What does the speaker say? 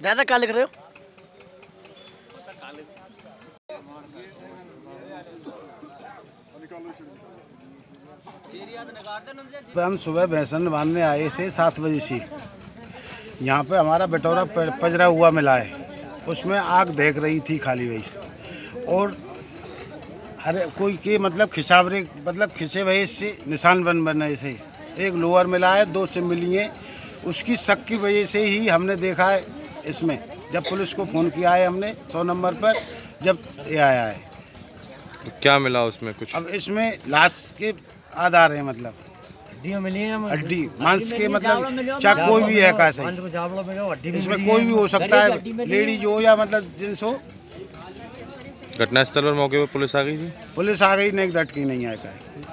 ज़्यादा क्या लिख रहे हो? हम सुबह भैंसन बांधने आए थे सात बजे से। यहाँ पे हमारा बटोरा पजरा हुआ मिला है। उसमें आग देख रही थी खाली वही और हर कोई के मतलब खिंचावरे मतलब खिसे वही से निशान बन बन रहे थे। एक लोअर मिला है, दो से मिली है उसकी शक की वजह से ही हमने देखा है इसमें। जब पुलिस को फ़ोन किया है हमने सौ नंबर पर जब ये आया है। तो क्या मिला उसमें कुछ? अब इसमें लाश के आधार है मतलब। हड्डी मांस के मतलब चाहे कोई भी है कैसे इसमें कोई भी हो सकता है लेडीज़ हो। या मतलब जेंट्स हो। घटनास्थल पर मौके पर पुलिस आ गई थी? पुलिस आ गई नहीं डट की नहीं आया